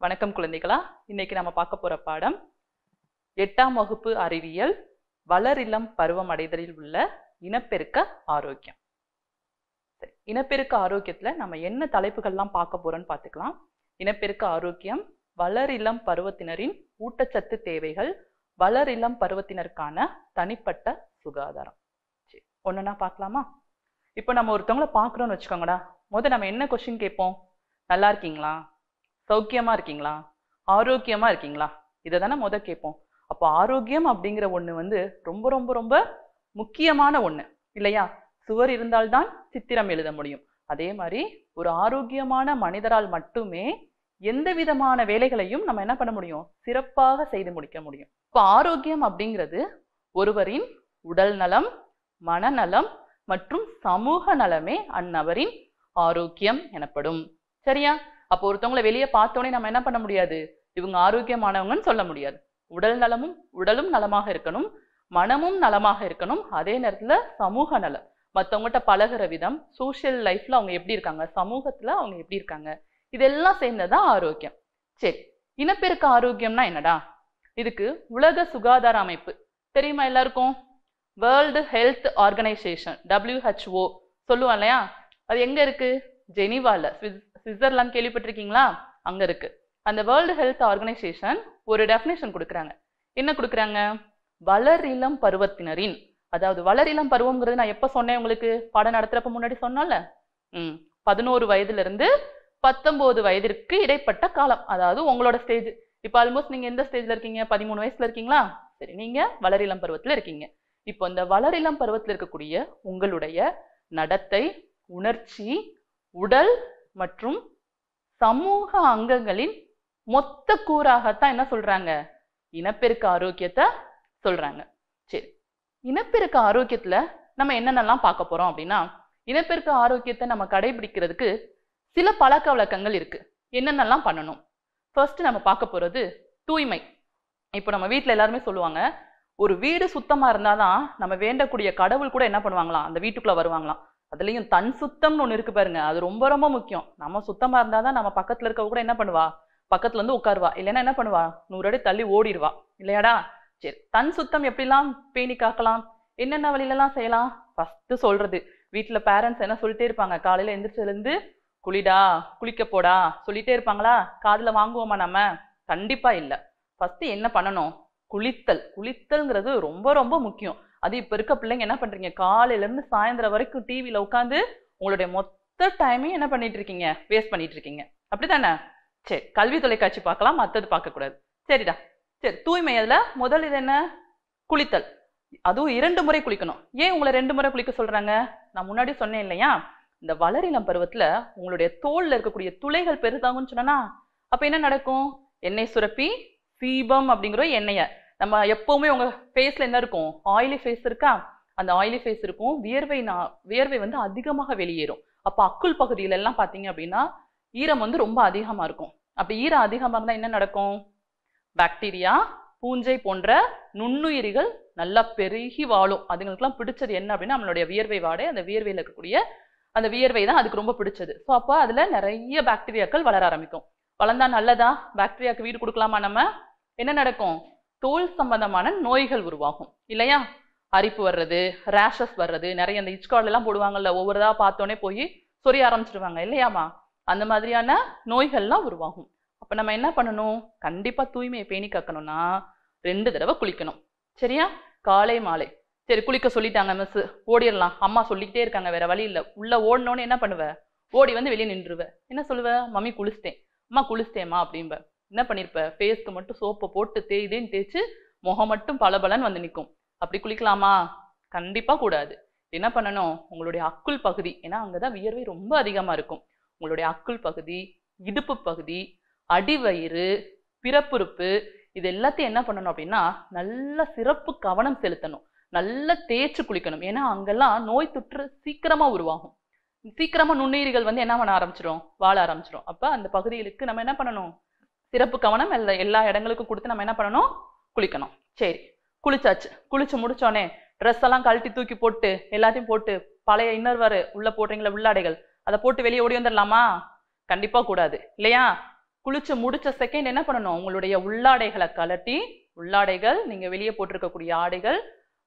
வணக்கம் குழந்தைகளா. இன்னைக்கு நம்ம பார்க்க போற பாடம் எட்டாம் வகுப்பு அறிவியல் வளரிளம் பருவம் அடைதலில் உள்ள இனப்பெருக்க ஆரோக்கியம். சரி, இனப்பெருக்க ஆரோக்கியத்துல நம்ம என்ன தலைப்புகள்லாம் பார்க்க போறோம்னு பார்த்துக்கலாம். இனப்பெருக்க ஆரோக்கியம் வளரிளம் பருவத்தினரின் ஊட்டச்சத்து தேவைகள் வளரிளம் பருவத்தினருக்கான தனிப்பட்ட சுகாதாரம். சரி ஒண்ணுன்னா பார்க்கலாமா? இப்போ நம்ம ஒருத்தவங்கள பார்க்குறோன்னு வச்சுக்கோங்கடா. முத நம்ம என்ன கொஸ்டின் கேட்போம்? நல்லா இருக்கீங்களா? சௌக்கியமா இருக்கீங்களா? ஆரோக்கியமா இருக்கீங்களா? இதை தானே முத கேட்போம். அப்போ ஆரோக்கியம் அப்படிங்கிற ஒண்ணு வந்து ரொம்ப ரொம்ப ரொம்ப முக்கியமான ஒண்ணு. இல்லையா? சுவர் இருந்தால்தான் சித்திரம் எழுத முடியும். அதே மாதிரி ஒரு ஆரோக்கியமான மனிதரால் மட்டுமே எந்த விதமான வேலைகளையும் நம்ம என்ன பண்ண முடியும்? சிறப்பாக செய்து முடிக்க முடியும். இப்போ ஆரோக்கியம் அப்படிங்கிறது ஒருவரின் உடல் நலம் மனநலம் மற்றும் சமூக நலமே அந்நபரின் ஆரோக்கியம் எனப்படும். சரியா? அப்போ ஒருத்தவங்களை வெளியே பார்த்தோன்னே நம்ம என்ன பண்ண முடியாது? இவங்க ஆரோக்கியமானவங்கன்னு சொல்ல முடியாது. உடல் நலமும் உடலும் நலமாக இருக்கணும் மனமும் நலமாக இருக்கணும். அதே நேரத்தில் சமூக நலம். மற்றவங்ககிட்ட பழகுற விதம் சோஷியல் லைஃப்ல அவங்க எப்படி இருக்காங்க? சமூகத்தில் அவங்க எப்படி இருக்காங்க? இதெல்லாம் சேர்ந்ததுதான் ஆரோக்கியம். சரி இனப்பெருக்க ஆரோக்கியம்னா என்னடா? இதுக்கு உலக சுகாதார அமைப்பு. தெரியுமா எல்லாருக்கும்? வேர்ல்டு ஹெல்த் ஆர்கனைசேஷன் டபிள்யூஹெச்ஓ சொல்லுவோம் இல்லையா? அது எங்கே இருக்குது ஜெனிவாவில் சுவிஸ் சுவிட்சர்லாந்து கேள்விப்பட்டிருக்கீங்களா? அங்க இருக்கு. அந்த வேர்ல்டு ஹெல்த் ஆர்கனைசேஷன் ஒரு டெஃபினேஷன் கொடுக்குறாங்க. என்ன கொடுக்குறாங்க? வளரிளம் பருவத்தினரின். அதாவது வளரிளம் பருவம்ங்கிறது நான் எப்போ சொன்னேன் உங்களுக்கு? பாடம் நடத்துறப்ப முன்னாடி சொன்னோம்ல ம். பதினோரு வயதுலேருந்து பத்தொம்போது வயதிற்கு இடைப்பட்ட காலம். அதாவது உங்களோட ஸ்டேஜ் இப்போ ஆல்மோஸ்ட் நீங்கள் எந்த ஸ்டேஜில் இருக்கீங்க? பதிமூணு வயசில் இருக்கீங்களா? சரி நீங்கள் வளரிளம் பருவத்தில் இருக்கீங்க. இப்போ இந்த வளரிளம் பருவத்தில் இருக்கக்கூடிய உங்களுடைய நடத்தை உணர்ச்சி உடல் மற்றும் சமூக அங்கங்களின் மொத்த கூறாகத்தான் என்ன சொல்றாங்க? இனப்பெருக்க ஆரோக்கியத்தை சொல்றாங்க. சரி இனப்பெருக்க ஆரோக்கியத்துல நம்ம என்னென்னலாம் பார்க்க போறோம் அப்படின்னா இனப்பெருக்க ஆரோக்கியத்தை நம்ம கடைபிடிக்கிறதுக்கு சில பழக்க வழக்கங்கள் இருக்கு. என்னென்னலாம் பண்ணணும்? ஃபர்ஸ்ட் நம்ம பார்க்க போறது தூய்மை. இப்போ நம்ம வீட்டில் எல்லாருமே சொல்லுவாங்க ஒரு வீடு சுத்தமா இருந்தாதான் நம்ம வேண்டக்கூடிய கடவுள் கூட என்ன பண்ணுவாங்களாம்? அந்த வீட்டுக்குள்ள வருவாங்களாம். அதுலேயும் தன் சுத்தம்னு ஒன்று இருக்கு பாருங்க. அது ரொம்ப ரொம்ப முக்கியம். நம்ம சுத்தமாக இருந்தால் தான் நம்ம பக்கத்தில் இருக்க கூட என்ன பண்ணுவா? பக்கத்துல இருந்து உட்காருவா. இல்லைன்னா என்ன பண்ணுவா? நூறு அடி தள்ளி ஓடிடுவா. இல்லையாடா? சரி தன் சுத்தம் எப்படிலாம் பேணி காக்கலாம்? என்னென்ன வழியிலலாம் செய்யலாம்? ஃபர்ஸ்ட் சொல்றது. வீட்டில் பேரண்ட்ஸ் என்ன சொல்லிட்டே இருப்பாங்க? காலையில் எந்திரிச்சதுல குளிடா குளிக்க போடா சொல்லிட்டே இருப்பாங்களா? காதில் வாங்குவோமா நம்ம? கண்டிப்பாக இல்லை. ஃபஸ்ட்டு என்ன பண்ணணும்? குளித்தல். குளித்தல்ங்கிறது ரொம்ப ரொம்ப முக்கியம். அது இப்ப இருக்க பிள்ளைங்க என்ன பண்றீங்க? காலையில இருந்து சாயந்தரம் வரைக்கும் டிவியில உட்காந்து உங்களுடைய மொத்த டைமையும் என்ன பண்ணிட்டு இருக்கீங்க? வேஸ்ட் பண்ணிட்டு இருக்கீங்க. அப்படிதானே சரி கல்வி தொலைக்காட்சி பார்க்கலாம் மற்றது பார்க்க கூடாது சரிடா. சரி தூய்மை அதுல முதல் இது என்ன? குளித்தல். அதுவும் இரண்டு முறை குளிக்கணும். ஏன் உங்களை ரெண்டு முறை குளிக்க சொல்றாங்க? நான் முன்னாடி சொன்னேன் இல்லையா? இந்த வளரிளம் பருவத்துல உங்களுடைய தோல்ல இருக்கக்கூடிய துளைகள் பெருதாகும்னு சொன்னா அப்ப என்ன நடக்கும்? எண்ணெய் சுரப்பி சீபம் அப்படிங்கிற எண்ணெயை நம்ம எப்பவுமே உங்க ஃபேஸ்ல என்ன இருக்கும்? ஆயிலி ஃபேஸ் இருக்கா? அந்த ஆயிலி ஃபேஸ் இருக்கும். வியர்வை நான் வியர்வை வந்து அதிகமாக வெளியேறும். அப்போ அக்குள் பகுதியில எல்லாம் பார்த்தீங்க அப்படின்னா ஈரம் வந்து ரொம்ப அதிகமா இருக்கும். அப்படி ஈரம் அதிகமாக இருந்தால் என்ன நடக்கும்? பாக்டீரியா பூஞ்சை போன்ற நுண்ணுயிரிகள் நல்லா பெருகி வாழும். அதுங்களுக்குலாம் பிடிச்சது என்ன அப்படின்னா நம்மளுடைய வியர்வை வாடை. அந்த வியர்வையில் இருக்கக்கூடிய அந்த வியர்வை தான் அதுக்கு ரொம்ப பிடிச்சது. ஸோ அப்போ அதில் நிறைய பாக்டீரியாக்கள் வளர ஆரம்பிக்கும். வளர்ந்தா நல்லதா? பாக்டீரியாவுக்கு வீடு கொடுக்கலாமா நம்ம? என்ன நடக்கும்? தோல் சம்பந்தமான நோய்கள் உருவாகும். இல்லையா? அரிப்பு வர்றது ரேஷஸ் வர்றது நிறைய அந்த இச்கார்ட் எல்லாம் போடுவாங்கல்ல ஒவ்வொருதா பார்த்தோன்னே போய் சொரிய ஆரம்பிச்சிடுவாங்க இல்லையாமா அந்த மாதிரியான நோய்கள்லாம் உருவாகும். அப்ப நம்ம என்ன பண்ணணும்? கண்டிப்பா தூய்மையை பேணி காக்கணும்னா ரெண்டு தடவை குளிக்கணும். சரியா? காலை மாலை. சரி குளிக்க சொல்லிட்டாங்க மிஸ் ஓடிடலாம். அம்மா சொல்லிக்கிட்டே இருக்காங்க வேற வழி இல்லை. உள்ள ஓடினோன்னு என்ன பண்ணுவ? ஓடி வந்து வெளியே நின்றுவ என்ன சொல்லுவ? மம்மி குளிச்சிட்டேன். அம்மா குளிச்சிட்டேம்மா அப்படிம்ப என்ன பண்ணியிருப்ப ஃபேஸ்க்கு மட்டும் சோப்பை போட்டு தேய்தேன்னு தேய்ச்சு முகம் மட்டும் பளபளன்னு வந்து நிற்கும் அப்படி குளிக்கலாமா? கண்டிப்பாக கூடாது. என்ன பண்ணணும்? உங்களுடைய அக்குள் பகுதி ஏன்னா அங்கதான் வியர்வை ரொம்ப அதிகமாக இருக்கும். உங்களுடைய அக்குள் பகுதி இடுப்பு பகுதி அடிவயிறு பிறப்புறுப்பு இது எல்லாத்தையும் என்ன பண்ணணும் அப்படின்னா நல்ல சிறப்பு கவனம் செலுத்தணும். நல்லா தேய்ச்சி குளிக்கணும். ஏன்னா அங்கெல்லாம் நோய் தொற்று சீக்கிரமாக உருவாகும். சீக்கிரமாக நுண்ணுயிரிகள் வந்து என்ன பண்ண ஆரம்பிச்சிடும் வாழ ஆரம்பிச்சிடும் அப்போ அந்த பகுதிகளுக்கு நம்ம என்ன பண்ணணும்? சிறப்பு கவனம் எல்லா எல்லா இடங்களுக்கும் கொடுத்து நம்ம என்ன பண்ணணும்? குளிக்கணும். சரி குளிச்சாச்சு. குளிச்சு முடிச்சோடனே ட்ரெஸ் எல்லாம் கழட்டி தூக்கி போட்டு எல்லாத்தையும் போட்டு பழைய இன்னர்வர் உள்ள போடுறீங்களா உள்ளாடைகள் அதை போட்டு வெளியே ஓடி வந்துடலாமா? கண்டிப்பா கூடாது. இல்லையா? குளிச்சு முடிச்ச செகண்ட் என்ன பண்ணணும்? உங்களுடைய உள்ளாடைகளை கலட்டி உள்ளாடைகள் நீங்க வெளியே போட்டிருக்கக்கூடிய ஆடைகள்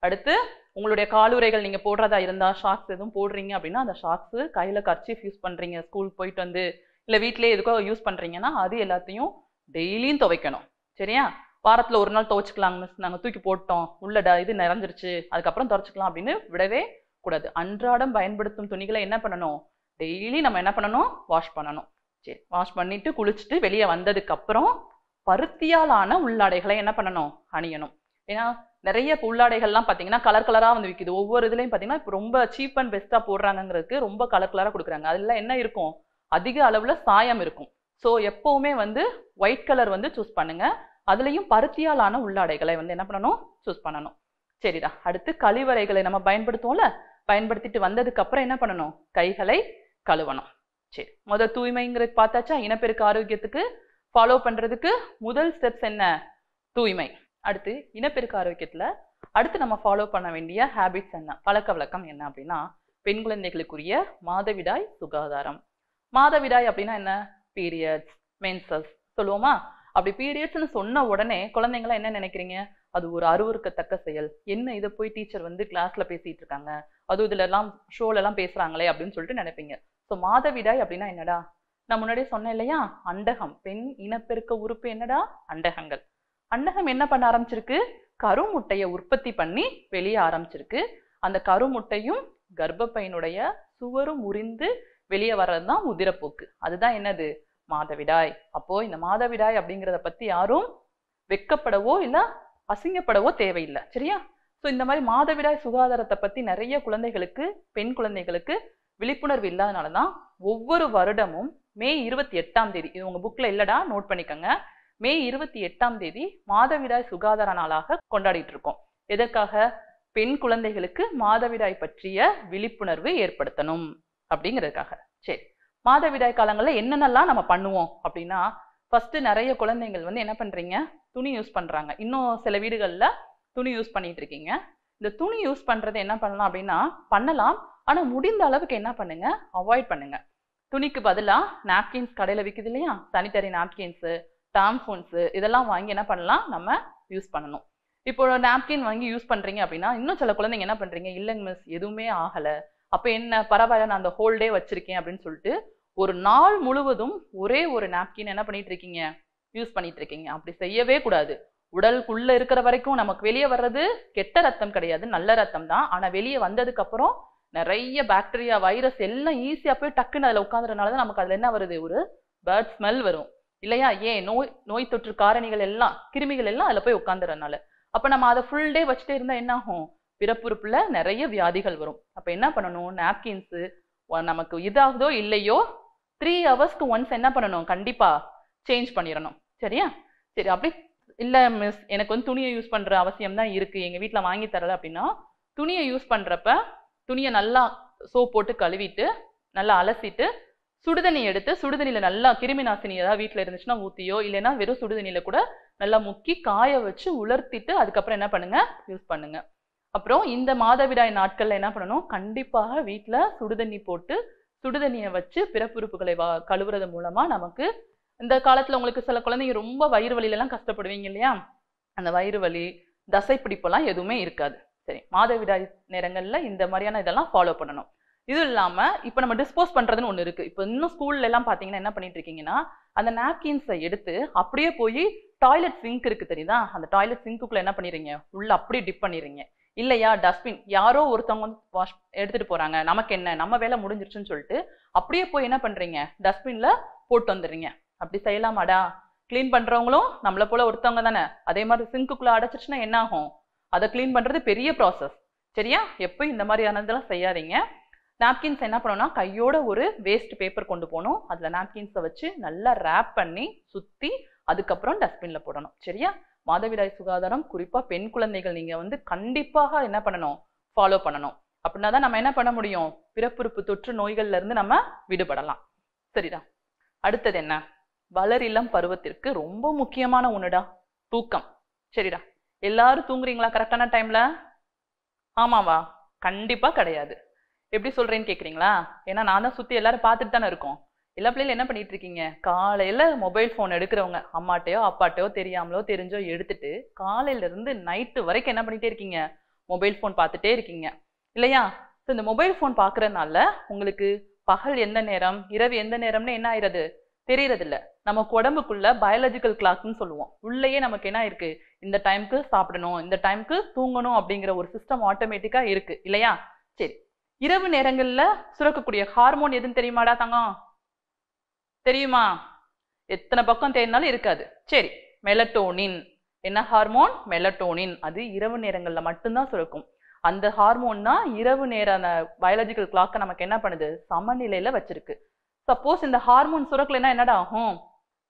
அடுத்து உங்களுடைய காலுறைகள் நீங்க போடுறதா இருந்தா ஷாக்ஸ் எதுவும் போடுறீங்க அப்படின்னா அந்த ஷாக்ஸ் கையில கர்ச்சீஃப் யூஸ் பண்றீங்க ஸ்கூல் போயிட்டு வந்து இல்ல வீட்லயே எதுக்கோ யூஸ் பண்றீங்கன்னா அது எல்லாத்தையும் டெய்லியும் துவைக்கணும். சரியா? வாரத்தில் ஒரு நாள் துவைச்சிக்கலாங்க மிஸ் நாங்கள் தூக்கி போட்டோம். உள்ள இது நிறைஞ்சிருச்சு அதுக்கப்புறம் துவைச்சிக்கலாம் அப்படின்னு விடவே கூடாது. அன்றாடம் பயன்படுத்தும் துணிகளை என்ன பண்ணணும்? டெய்லி நம்ம என்ன பண்ணணும்? வாஷ் பண்ணணும். சரி வாஷ் பண்ணிட்டு குளிச்சுட்டு வெளியே வந்ததுக்கு அப்புறம் பருத்தியால் ஆன உள்ளாடைகளை என்ன பண்ணணும்? அணியணும். ஏன்னா நிறைய உள்ளாடைகள்லாம் பார்த்தீங்கன்னா கலர் கலராக வந்து விற்கிது ஒவ்வொரு இதுலையும் பார்த்தீங்கன்னா இப்போ ரொம்ப சீப் அண்ட் பெஸ்ட்டாக போடுறாங்கங்கிறதுக்கு ரொம்ப கலர் கலராக கொடுக்குறாங்க. அதில் என்ன இருக்கும்? அதிக அளவில் சாயம் இருக்கும். ஸோ எப்போவுமே வந்து ஒயிட் கலர் வந்து சூஸ் பண்ணுங்க. அதுலேயும் பருத்தியாலான உள்ளாடைகளை வந்து என்ன பண்ணணும்? சூஸ் பண்ணணும். சரிடா. அடுத்து கழிவறைகளை நம்ம பயன்படுத்துவோம்ல? பயன்படுத்திட்டு வந்ததுக்கு அப்புறம் என்ன பண்ணணும்? கைகளை கழுவணும். சரி. முதல் தூய்மைங்கிறது பார்த்தாச்சா? இனப்பெருக்க ஆரோக்கியத்துக்கு ஃபாலோ பண்ணுறதுக்கு முதல் ஸ்டெப்ஸ் என்ன? தூய்மை. அடுத்து இனப்பெருக்க ஆரோக்கியத்தில் அடுத்து நம்ம ஃபாலோ பண்ண வேண்டிய ஹேபிட்ஸ் என்ன? பழக்க வழக்கம் என்ன அப்படின்னா பெண் குழந்தைகளுக்குரிய மாதவிடாய் சுகாதாரம். மாதவிடாய் அப்படின்னா என்ன? பீரியட்ஸ் மென்சஸ் சொல்லுவோமா? அப்படி பீரியட்ஸ்னு சொன்ன உடனே குழந்தைங்களாம் என்ன நினைக்கிறீங்க? அது ஒரு அருவருக்கத்தக்க செயல். என்ன இதை போய் டீச்சர் வந்து கிளாஸ்ல பேசிட்டு இருக்காங்க? அதுவும் இதுல எல்லாம் ஷோல எல்லாம் பேசுறாங்களே அப்படின்னு சொல்லிட்டு நினைப்பீங்க. ஸோ மாதவிடாய் அப்படின்னா என்னடா? நான் முன்னாடியே சொன்னேன் இல்லையா? அண்டகம். பெண் இனப்பெருக்க உறுப்பு என்னடா? அண்டகங்கள். அண்டகம் என்ன பண்ண ஆரம்பிச்சிருக்கு? கருமுட்டையை உற்பத்தி பண்ணி வெளியே ஆரம்பிச்சிருக்கு. அந்த கருமுட்டையும் கர்ப்பப்பையினுடைய சுவரும் உறிந்து வெளியே வர்றது தான் உதிரப்போக்கு அதுதான் என்னது? மாதவிடாய். அப்போ இந்த மாதவிடாய் அப்படிங்கிறத பத்தி யாரும் வெக்கப்படவோ இல்ல அசிங்கப்படவோ தேவையில்லை. சரியா? ஸோ இந்த மாதிரி மாதவிடாய் சுகாதாரத்தை பத்தி நிறைய குழந்தைகளுக்கு பெண் குழந்தைகளுக்கு விழிப்புணர்வு இல்லாதனால தான் ஒவ்வொரு வருடமும் மே இருபத்தி எட்டாம் தேதி இது உங்க புக்ல இல்லடா நோட் பண்ணிக்கோங்க. மே இருபத்தி எட்டாம் தேதி மாதவிடாய் சுகாதார நாளாக கொண்டாடிட்டு இருக்கோம். எதற்காக? பெண் குழந்தைகளுக்கு மாதவிடாய் பற்றிய விழிப்புணர்வு ஏற்படுத்தணும். அப்படிங்கிறதுக்காக. சரி. மாதவிடாய் காலங்களில் என்னென்னலாம் நம்ம பண்ணுவோம் அப்படின்னா ஃபஸ்ட்டு நிறைய குழந்தைங்கள் வந்து என்ன பண்ணுறீங்க துணி யூஸ் பண்ணுறாங்க இன்னும் சில வீடுகளில் துணி யூஸ் பண்ணிட்டு இருக்கீங்க. இந்த துணி யூஸ் பண்ணுறது என்ன பண்ணலாம் அப்படின்னா பண்ணலாம். ஆனால் முடிந்த அளவுக்கு என்ன பண்ணுங்க? அவாய்ட் பண்ணுங்க. துணிக்கு பதிலாக நாப்கின்ஸ் கடையில் விற்குது இல்லையா? சானிட்டரி நாப்கின்ஸு டாம்ஃபோன்ஸு இதெல்லாம் வாங்கி என்ன பண்ணலாம்? நம்ம யூஸ் பண்ணணும். இப்போ நாப்கின் வாங்கி யூஸ் பண்ணுறீங்க அப்படின்னா இன்னும் சில குழந்தைங்க என்ன பண்ணுறீங்க இல்லைங்க மிஸ் எதுவுமே ஆகலை. அப்போ என்ன பரவாயில்ல நான் அந்த ஹோல் டே வச்சிருக்கேன் அப்படின்னு சொல்லிட்டு ஒரு நாள் முழுவதும் ஒரே ஒரு நாப்கின் என்ன பண்ணிட்டு இருக்கீங்க? யூஸ் பண்ணிட்டு இருக்கீங்க. அப்படி செய்யவே கூடாது. உடலுக்குள்ள இருக்கிற வரைக்கும் நமக்கு வெளியே வர்றது கெட்ட ரத்தம் கிடையாது நல்ல ரத்தம் தான். ஆனால் வெளியே வந்ததுக்கு அப்புறம் நிறைய பாக்டீரியா வைரஸ் எல்லாம் ஈஸியாக போய் டக்குன்னு அதில் உட்காந்துறதுனால தான் நமக்கு அதில் என்ன வருது? ஒரு பேர்ட் ஸ்மெல் வரும். இல்லையா? ஏன்? நோய் நோய் தொற்று காரணிகள் எல்லாம் கிருமிகள் எல்லாம் அதில் போய் உட்காந்துறதுனால அப்போ நம்ம அதை ஃபுல் டே வச்சுட்டே இருந்தால் என்ன ஆகும் பிறப்புறுப்புல நிறைய வியாதிகள் வரும். அப்ப என்ன பண்ணணும்? நாப்கின்ஸு நமக்கு இதாகுதோ இல்லையோ த்ரீ ஹவர்ஸ்க்கு ஒன்ஸ் என்ன பண்ணணும்? கண்டிப்பா சேஞ்ச் பண்ணிடணும். சரியா? சரி அப்படி இல்ல மிஸ் எனக்கு வந்து துணியை யூஸ் பண்ற அவசியம் தான் இருக்கு. எங்க வீட்ல வாங்கி தரல அப்படின்னா துணியை யூஸ் பண்றப்ப துணியை நல்லா சோப் போட்டு கழுவிட்டு நல்லா அலசிட்டு சுடுதண்ணி எடுத்து சுடுதண்ணியில் நல்லா கிருமி நாசினி ஏதாவது வீட்டில் இருந்துச்சுன்னா ஊத்தியோ இல்லைன்னா வெறும் சுடுதண்ணியில் கூட நல்லா முக்கி காய வச்சு உலர்த்திட்டு அதுக்கப்புறம் என்ன பண்ணுங்க? யூஸ் பண்ணுங்க. அப்புறம் இந்த மாதவிடாய் நாட்களில் என்ன பண்ணணும்? கண்டிப்பாக வீட்டில் சுடுதண்ணி போட்டு சுடுதண்ணியை வச்சு பிறப்புறுப்புகளை வா கழுவுறது மூலமாக நமக்கு இந்த காலத்தில் உங்களுக்கு சில குழந்தைங்க ரொம்ப வயிறு வலியிலலாம் கஷ்டப்படுவீங்க இல்லையா? அந்த வயிறு வலி தசைப்பிடிப்பெல்லாம் எதுவுமே இருக்காது. சரி மாதவிடாய் நேரங்களில் இந்த மாதிரியான இதெல்லாம் ஃபாலோ பண்ணணும். இது இல்லாமல் இப்போ நம்ம டிஸ்போஸ் பண்ணுறதுன்னு ஒன்று இருக்குது இப்போ இன்னும் ஸ்கூல்ல எல்லாம் பார்த்தீங்கன்னா என்ன பண்ணிட்டு இருக்கீங்கன்னா அந்த நாப்கின்ஸை எடுத்து அப்படியே போய் டாய்லெட் சிங்க் இருக்குது தெரியுதா? அந்த டாய்லெட் சிங்க்குள்ளே என்ன பண்ணிடுறீங்க? உள்ள அப்படியே டிப் பண்ணிடுறீங்க. இல்லையா டஸ்ட்பின் யாரோ ஒருத்தவங்க வந்து வாஷ் எடுத்துட்டு போறாங்க. நமக்கு என்ன? நம்ம வேலை முடிஞ்சிருச்சுன்னு சொல்லிட்டு அப்படியே போய் என்ன பண்றீங்க? டஸ்ட்பின்ல போட்டு வந்துடுறீங்க. அப்படி செய்யலாமாடா? க்ளீன் பண்றவங்களும் நம்மள போல ஒருத்தவங்க தானே. அதே மாதிரி சிங்க்குள்ள அடைச்சிருச்சுன்னா என்ன ஆகும்? அதை க்ளீன் பண்றது பெரிய ப்ராசஸ் சரியா? எப்போ இந்த மாதிரியானதெல்லாம் செய்யாதீங்க. நாப்கின்ஸ் என்ன பண்ணணும்னா கையோட ஒரு வேஸ்ட் பேப்பர் கொண்டு போகணும். அதில் நாப்கின்ஸை வச்சு நல்லா ரேப் பண்ணி சுற்றி அதுக்கப்புறம் டஸ்ட்பினில் போடணும். சரியா? மாதவிடாய் சுகாதாரம் குறிப்பாக பெண் குழந்தைகள் நீங்கள் வந்து கண்டிப்பாக என்ன பண்ணணும்? ஃபாலோ பண்ணணும். அப்படின்னா தான் நம்ம என்ன பண்ண முடியும்? பிறப்புறுப்பு தொற்று நோய்கள்ல இருந்து நம்ம விடுபடலாம். சரிடா. அடுத்தது என்ன? வளரிளம் பருவத்திற்கு ரொம்ப முக்கியமான ஒண்ணுடா. தூக்கம். சரிடா. எல்லாரும் தூங்குறீங்களா கரெக்டான டைம்ல ஆமாவா? கண்டிப்பா கிடையாது. எப்படி சொல்றேன்னு கேக்குறீங்களா? ஏன்னா நான் தான் சுத்தி எல்லாரும் பார்த்துட்டு தானே இருக்கோம். எல்லா பிள்ளைகளும் என்ன பண்ணிட்டு இருக்கீங்க காலையில மொபைல் ஃபோன் எடுக்கிறவங்க அம்மாட்டையோ அப்பாட்டையோ தெரியாமலோ தெரிஞ்சோ எடுத்துட்டு காலையில இருந்து நைட்டு வரைக்கும் என்ன பண்ணிட்டே இருக்கீங்க? மொபைல் ஃபோன் பார்த்துட்டே இருக்கீங்க. இல்லையா? ஸோ இந்த மொபைல் ஃபோன் பார்க்கறதுனால உங்களுக்கு பகல் எந்த நேரம் இரவு எந்த நேரம்னு என்ன ஆயிடுது தெரியறது இல்ல நமக்கு உடம்புக்குள்ள பயாலஜிக்கல் கிளாக்னு சொல்லுவோம். உள்ளேயே நமக்கு என்ன இருக்கு? இந்த டைம்க்கு சாப்பிடணும் இந்த டைம்க்கு தூங்கணும் அப்படிங்கிற ஒரு சிஸ்டம் ஆட்டோமேட்டிக்கா இருக்கு. இல்லையா? சரி. இரவு நேரங்கள்ல சுரக்கக்கூடிய ஹார்மோன் எதுன்னு தெரியுமாடா தங்கம்? தெரியுமா? எத்தனை பக்கம் தேடினாலும் இருக்காது. சரி மெலட்டோனின் என்ன ஹார்மோன் மெலட்டோனின் அது இரவு நேரங்களில் மட்டும்தான் சுரக்கும். அந்த ஹார்மோன் தான் இரவு நேர பயாலஜிக்கல் கிளாக்கை நமக்கு என்ன பண்ணுது? சமநிலையில வச்சிருக்கு. சப்போஸ் இந்த ஹார்மோன் சுரக்கலைன்னா என்னடா ஆகும்?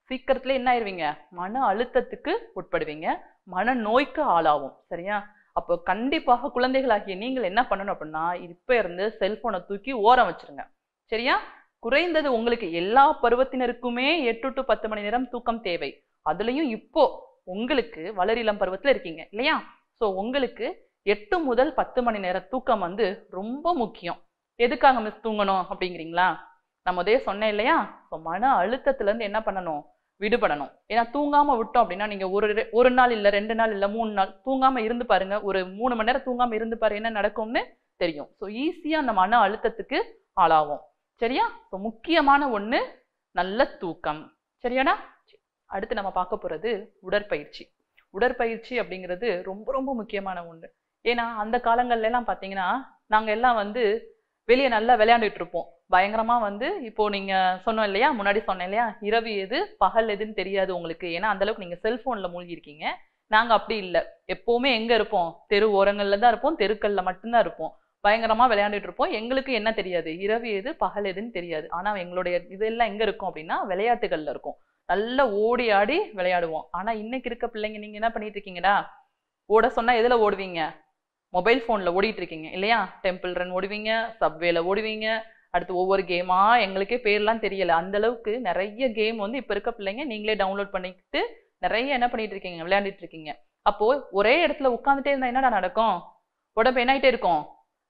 சீக்கிரத்துல என்ன ஆயிருவீங்க? மன அழுத்தத்துக்கு உட்படுவீங்க. மன நோய்க்கு ஆளாகும். சரியா? அப்போ கண்டிப்பாக குழந்தைகளாகிய நீங்கள் என்ன பண்ணணும் அப்படின்னா இப்ப இருந்து செல்போனை தூக்கி ஓரம் வச்சிருங்க. சரியா? குறைந்தது உங்களுக்கு எல்லா பருவத்தினருக்குமே எட்டு டு பத்து மணி நேரம் தூக்கம் தேவை. அதுலயும் இப்போ உங்களுக்கு வளரிளம் பருவத்துல இருக்கீங்க இல்லையா? ஸோ உங்களுக்கு எட்டு முதல் பத்து மணி நேரம் தூக்கம் வந்து ரொம்ப முக்கியம். எதுக்காக மிஸ் தூங்கணும் அப்படிங்கிறீங்களா? நம்ம அதே சொன்னேன் இல்லையா? ஸோ மன அழுத்தத்துல இருந்து என்ன பண்ணணும்? விடுபடணும். ஏன்னா தூங்காம விட்டோம் அப்படின்னா நீங்க ஒரு ரெ- ஒரு நாள் இல்ல ரெண்டு நாள் இல்ல மூணு நாள் தூங்காம இருந்து பாருங்க. ஒரு மூணு மணி நேரம் தூங்காம இருந்து பாரு என்ன நடக்கும்னு தெரியும். ஸோ ஈஸியா அந்த மன அழுத்தத்துக்கு ஆளாகும் சரியா? ஸோ முக்கியமான ஒண்ணு நல்ல தூக்கம். சரியாடா? அடுத்து நம்ம பார்க்க போறது உடற்பயிற்சி. உடற்பயிற்சி அப்படிங்கிறது ரொம்ப ரொம்ப முக்கியமான ஒண்ணு. ஏன்னா அந்த காலங்கள்ல எல்லாம் பாத்தீங்கன்னா நாங்க எல்லாம் வந்து வெளியே நல்லா விளையாண்டுட்டு இருப்போம். பயங்கரமா வந்து இப்போ நீங்க சொன்னோம் இல்லையா? முன்னாடி சொன்னேன் இல்லையா? இரவு எது பகல் எதுன்னு தெரியாது உங்களுக்கு. ஏன்னா அந்த அளவுக்கு நீங்க செல்போன்ல மூழ்கி இருக்கீங்க நாங்க அப்படி இல்லை. எப்பவுமே எங்க இருப்போம்? தெரு ஓரங்கள்ல தான் இருப்போம். தெருக்கள்ல மட்டும்தான் இருப்போம். பயங்கரமாக விளையாண்டுட்டு இருப்போம். எங்களுக்கு என்ன தெரியாது? இரவு எது பகல் எதுன்னு தெரியாது. ஆனால் எங்களுடைய இதெல்லாம் எங்கே இருக்கும் அப்படின்னா விளையாட்டுகளில் இருக்கும். நல்லா ஓடி ஆடி விளையாடுவோம். ஆனால் இன்னைக்கு இருக்க பிள்ளைங்க நீங்கள் என்ன பண்ணிட்டு இருக்கீங்கடா? ஓட சொன்னால் எதில் ஓடுவீங்க? மொபைல் ஃபோனில் ஓடிட்டு இருக்கீங்க இல்லையா? டெம்பிள் ரன் ஓடுவீங்க சப்வேல ஓடுவீங்க. அடுத்து ஒவ்வொரு கேமா எங்களுக்கே பேர்லாம் தெரியல. அந்த அளவுக்கு நிறைய கேம் வந்து இப்போ இருக்க பிள்ளைங்க நீங்களே டவுன்லோட் பண்ணிக்கிட்டு நிறைய என்ன பண்ணிட்டு இருக்கீங்க? விளையாண்டுட்டு இருக்கீங்க. அப்போ ஒரே இடத்துல உட்காந்துட்டே இருந்தா என்னடா நடக்கும்? உடம்பு என்னாயிட்டே இருக்கும்.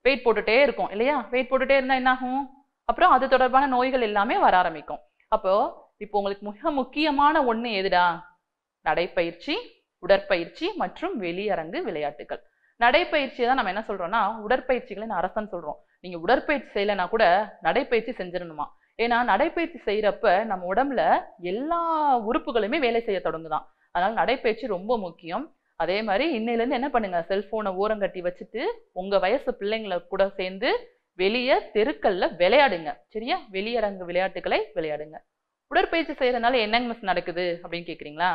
வெயிட் போட்டுட்டே இருக்கும் இல்லையா? வெயிட் போட்டுட்டே இருந்தா என்ன ஆகும் அப்புறம் அது தொடர்பான நோய்கள் எல்லாமே வர ஆரம்பிக்கும். அப்போ இப்போ உங்களுக்கு மிக முக்கியமான ஒண்ணு எதுடா? நடைப்பயிற்சி உடற்பயிற்சி மற்றும் வெளியரங்கு விளையாட்டுகள் நடைப்பயிற்சியை தான் நம்ம என்ன சொல்றோம்னா உடற்பயிற்சிகளின் அரசன் சொல்றோம். நீங்க உடற்பயிற்சி செய்யலைன்னா கூட நடைப்பயிற்சி செஞ்சிடணுமா? ஏன்னா நடைப்பயிற்சி செய்யறப்ப நம்ம உடம்புல எல்லா உறுப்புகளுமே வேலை செய்ய தொடங்குதான். அதனால நடைப்பயிற்சி ரொம்ப முக்கியம். அதே மாதிரி இன்னையிலேருந்து என்ன பண்ணுங்க? செல்ஃபோனை ஓரங்கட்டி வச்சுட்டு உங்க வயசு பிள்ளைங்களை கூட சேர்ந்து வெளியே தெருக்கல்ல விளையாடுங்க. சரியா? வெளியரங்கு விளையாட்டுகளை விளையாடுங்க. உடற்பயிற்சி செய்யறதுனால என்னங்க மிஸ் நடக்குது? அப்படின்னு கேக்குறீங்களா?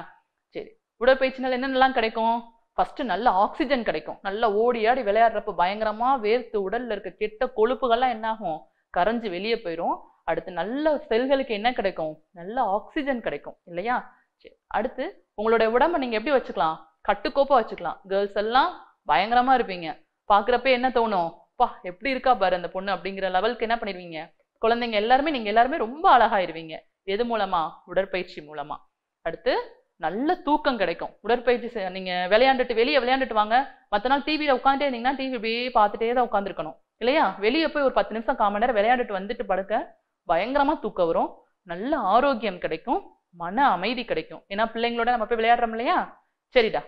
சரி. உடற்பயிற்சினால என்னென்னலாம் கிடைக்கும்? ஃபர்ஸ்ட் நல்ல ஆக்சிஜன் கிடைக்கும். நல்லா ஓடி ஆடி விளையாடுறப்ப பயங்கரமா வேர்த்து உடல்ல இருக்க கெட்ட கொழுப்புகள்லாம் என்னாகும்? கரைஞ்சி கரைஞ்சு வெளியே போயிடும் அடுத்து நல்ல செல்களுக்கு என்ன கிடைக்கும்? நல்ல ஆக்சிஜன் கிடைக்கும். இல்லையா? சரி. அடுத்து உங்களுடைய உடம்ப நீங்க எப்படி வச்சுக்கலாம்? கட்டுக்கோப்பாக வச்சுக்கலாம். கேர்ள்ஸ் எல்லாம் பயங்கரமாக இருப்பீங்க. பார்க்குறப்ப என்ன தோணும்? பா எப்படி இருக்கா பாரு அந்த பொண்ணு அப்படிங்கிற லெவலுக்கு என்ன பண்ணிடுவீங்க? குழந்தைங்க எல்லாருமே நீங்கள் எல்லாருமே ரொம்ப அழகாயிருவீங்க. எது மூலமா? உடற்பயிற்சி மூலமா. அடுத்து நல்ல தூக்கம் கிடைக்கும். உடற்பயிற்சி செ- நீங்க விளையாண்டுட்டு வெளியே விளையாண்டுட்டு வாங்க. மற்ற நாள் டிவியில உட்காந்துட்டே இருந்தீங்கன்னா டிவி அப்படியே பார்த்துட்டே தான் உட்காந்துருக்கணும் இல்லையா? வெளியே போய் ஒரு பத்து நிமிஷம் கால் மணி நேரம் விளையாண்டுட்டு வந்துட்டு படுக்க பயங்கரமா தூக்கம் வரும். நல்ல ஆரோக்கியம் கிடைக்கும். மன அமைதி கிடைக்கும். ஏன்னா பிள்ளைங்களோட நம்ம போய் விளையாடுறோம் இல்லையா? சரிடா.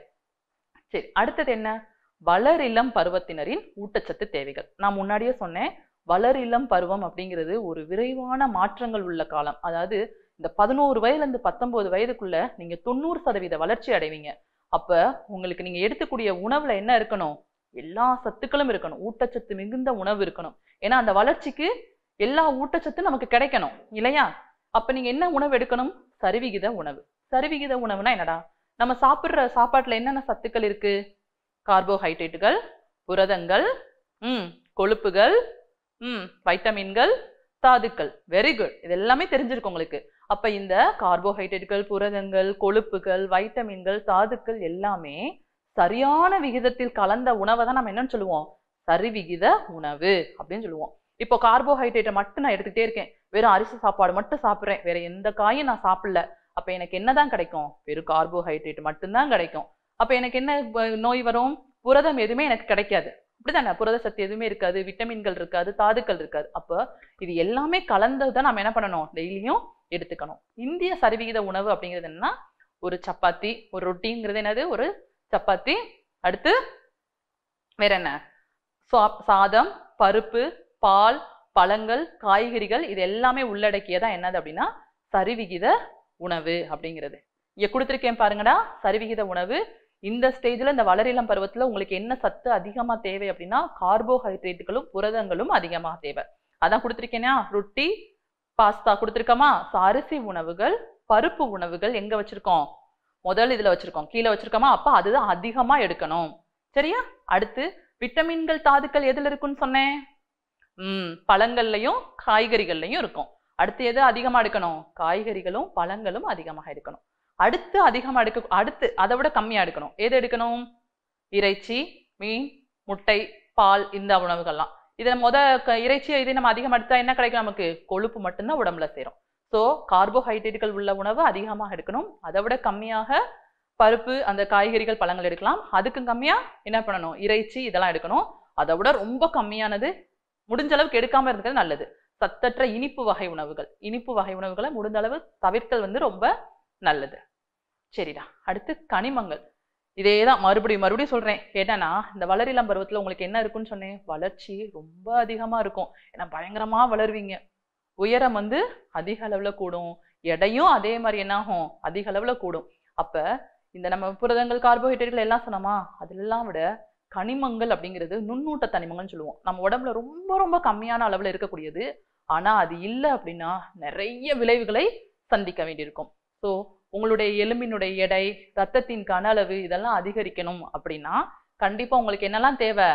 சரி அடுத்தது என்ன? வளரிளம் பருவத்தினரின் ஊட்டச்சத்து தேவைகள். நான் முன்னாடியே சொன்னேன் வளரிளம் பருவம் அப்படிங்கிறது ஒரு விரைவான மாற்றங்கள் உள்ள காலம். அதாவது இந்த பதினோரு வயதுலேருந்து பத்தொம்போது வயதுக்குள்ள நீங்க தொண்ணூறு சதவீத வளர்ச்சி அடைவீங்க. அப்ப உங்களுக்கு நீங்க எடுத்துக்கூடிய உணவுல என்ன இருக்கணும்? எல்லா சத்துக்களும் இருக்கணும். ஊட்டச்சத்து மிகுந்த உணவு இருக்கணும். ஏன்னா அந்த வளர்ச்சிக்கு எல்லா ஊட்டச்சத்தும் நமக்கு கிடைக்கணும் இல்லையா? அப்ப நீங்க என்ன உணவு எடுக்கணும்? சரிவிகித உணவு. சரிவிகித உணவுனா என்னடா? நம்ம சாப்பிட்ற சாப்பாட்டில் என்னென்ன சத்துக்கள் இருக்கு? கார்போஹைட்ரேட்டுகள் புரதங்கள் ம் கொழுப்புகள் ம் வைட்டமின்கள் தாதுக்கள். வெரி குட் இது எல்லாமே தெரிஞ்சிருக்கு உங்களுக்கு. அப்ப இந்த கார்போஹைட்ரேட்டுகள் புரதங்கள் கொழுப்புகள் வைட்டமின்கள் தாதுக்கள் எல்லாமே சரியான விகிதத்தில் கலந்த உணவை தான் நம்ம என்னன்னு சொல்லுவோம்? சரிவிகித உணவு அப்படின்னு சொல்லுவோம். இப்போ கார்போஹைட்ரேட்டை மட்டும் நான் எடுத்துக்கிட்டே இருக்கேன். வெறும் அரிசி சாப்பாடு மட்டும் சாப்பிட்றேன். வேற எந்த காயும் நான் சாப்பிடல. அப்போ எனக்கு என்னதான் கிடைக்கும்? வெறும் கார்போஹைட்ரேட் மட்டும்தான் கிடைக்கும். அப்போ எனக்கு என்ன நோய் வரும்? புரதம் எதுவுமே எனக்கு கிடைக்காது. அப்படிதானே புரத சத்து எதுவுமே இருக்காது. விட்டமின்கள் இருக்காது. தாதுக்கள் இருக்காது. அப்போ இது எல்லாமே கலந்தது தான் நம்ம என்ன பண்ணணும்? டெய்லியும் எடுத்துக்கணும். இந்திய சரிவிகித உணவு அப்படிங்கிறது என்னன்னா ஒரு சப்பாத்தி ஒரு ரொட்டிங்கிறது என்னது? ஒரு சப்பாத்தி. அடுத்து வேற என்ன? சாதம் பருப்பு பால் பழங்கள் காய்கறிகள் இது எல்லாமே உள்ளடக்கியதான் என்னது அப்படின்னா சரிவிகித உணவு அப்படிங்கிறது. இங்க கொடுத்துருக்கேன் பாருங்கடா சரிவிகித உணவு. இந்த ஸ்டேஜ்ல இந்த வளரிளம் பருவத்துல உங்களுக்கு என்ன சத்து அதிகமா தேவை அப்படின்னா கார்போஹைட்ரேட்டுகளும் புரதங்களும் அதிகமா தேவை. அதான் கொடுத்துருக்கேனா? ரொட்டி பாஸ்தா கொடுத்துருக்கோமா? அரிசி உணவுகள் பருப்பு உணவுகள் எங்க வச்சிருக்கோம்? முதல் இதுல வச்சிருக்கோம். கீழே வச்சிருக்கோமா? அப்ப அதுதான் அதிகமா எடுக்கணும். சரியா? அடுத்து விட்டமின்கள் தாதுக்கள் எதுல இருக்குன்னு சொன்னேன்? உம் பழங்கள்லையும் காய்கறிகள்லையும் இருக்கும். அடுத்து எது அதிகமாக எடுக்கணும்? காய்கறிகளும் பழங்களும் அதிகமாக எடுக்கணும். அடுத்து அதிகமாக எடுக்க அடுத்து அதை விட கம்மியாக எடுக்கணும். எது எடுக்கணும்? இறைச்சி மீன் முட்டை பால் இந்த உணவுகள்லாம். இதை முத க- இறைச்சி இது நம்ம அதிகம் எடுத்தா என்ன கிடைக்கும் நமக்கு? கொழுப்பு மட்டும்தான் உடம்புல சேரும். ஸோ கார்போஹைட்ரேட்டுகள் உள்ள உணவு அதிகமாக எடுக்கணும். அதை விட கம்மியாக பருப்பு அந்த காய்கறிகள் பழங்கள் எடுக்கலாம். அதுக்கும் கம்மியாக என்ன பண்ணணும்? இறைச்சி இதெல்லாம் எடுக்கணும். அதை விட ரொம்ப கம்மியானது முடிஞ்ச அளவுக்கு எடுக்காமல் இருக்கிறது நல்லது. சத்தற்ற இனிப்பு வகை உணவுகள். இனிப்பு வகை உணவுகளை முடிந்த அளவு தவிர்த்தல் வந்து ரொம்ப நல்லது. சரிடா அடுத்து கனிமங்கள். இதே தான் மறுபடியும் மறுபடியும் சொல்றேன். என்னன்னா இந்த வளரிளம் பருவத்தில் உங்களுக்கு என்ன இருக்குன்னு சொன்னேன். வளர்ச்சி ரொம்ப அதிகமாக இருக்கும். ஏன்னா பயங்கரமாக வளருவீங்க. உயரம் வந்து அதிக அளவில் கூடும். எடையும் அதே மாதிரி என்ன ஆகும்? அதிக அளவில் கூடும். அப்போ இந்த நம்ம புரதங்கள் கார்போஹைட்ரேட்கள் எல்லாம் சொன்னோமா? அதெல்லாம் விட கனிமங்கள் அப்படிங்கிறது நுண்ணூட்ட தனிமங்கள்னு சொல்லுவோம். நம்ம உடம்புல ரொம்ப ரொம்ப கம்மியான அளவில் இருக்கக்கூடியது ஆனால் அது இல்லை அப்படின்னா நிறைய விளைவுகளை சந்திக்க வேண்டியிருக்கும். ஸோ உங்களுடைய எலும்பினுடைய எடை ரத்தத்தின் கன அளவு இதெல்லாம் அதிகரிக்கணும் அப்படின்னா கண்டிப்பாக உங்களுக்கு என்னெல்லாம் தேவை?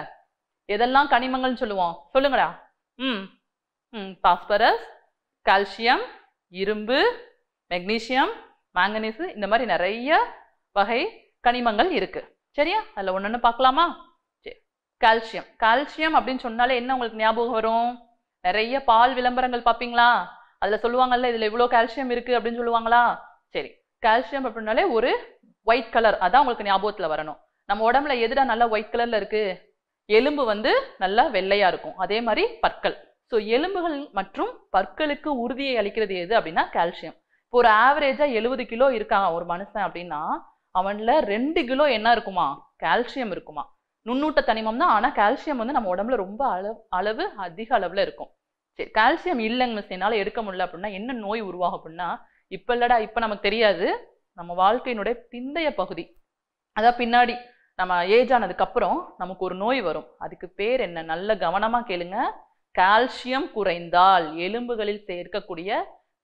எதெல்லாம் கனிமங்கள்னு சொல்லுவோம்? சொல்லுங்கடா. ம். ம் பாஸ்பரஸ் கால்சியம் இரும்பு மெக்னீசியம் மேங்கனீஸு இந்த மாதிரி நிறைய வகை கனிமங்கள் இருக்குது சரியா? அதில் ஒன்று ஒன்று பார்க்கலாமா? சரி. கால்சியம். கால்சியம் அப்படின்னு சொன்னாலே என்ன உங்களுக்கு ஞாபகம் வரும்? நிறைய பால் விளம்பரங்கள் பார்ப்பீங்களா? அதில் சொல்லுவாங்கல்ல இதில் இவ்வளோ கால்சியம் இருக்குது அப்படின்னு சொல்லுவாங்களா? சரி கால்சியம் அப்படின்னாலே ஒரு ஒயிட் கலர் அதான் உங்களுக்கு ஞாபகத்தில் வரணும். நம்ம உடம்புல எதுடா நல்லா ஒயிட் கலரில் இருக்குது எலும்பு வந்து நல்லா வெள்ளையாக இருக்கும். அதே மாதிரி பற்கள். ஸோ எலும்புகள் மற்றும் பற்களுக்கு உறுதியை அளிக்கிறது எது அப்படின்னா கால்சியம் இப்போ ஒரு ஆவரேஜாக எழுபது கிலோ இருக்காங்க ஒரு மனுஷன் அப்படின்னா அவனில் ரெண்டு கிலோ என்ன இருக்குமா? கால்சியம் இருக்குமா? நுண்ணூட்ட தனிமம் தான் ஆனால் கால்சியம் வந்து நம்ம உடம்புல ரொம்ப அளவு அளவு அதிக அளவில் இருக்கும். சரி கால்சியம் இல்லைங்க மிஸ் என்னால் எடுக்க முடியல அப்படின்னா என்ன நோய் உருவாகும் அப்படின்னா இப்போ இல்லடா இப்போ நமக்கு தெரியாது. நம்ம வாழ்க்கையினுடைய பிந்தைய பகுதி. அதான் பின்னாடி நம்ம ஏஜ் ஆனதுக்கப்புறம் நமக்கு ஒரு நோய் வரும். அதுக்கு பேர் என்ன? நல்ல கவனமாக கேளுங்க. கால்சியம் குறைந்தால் எலும்புகளில் சேர்க்கக்கூடிய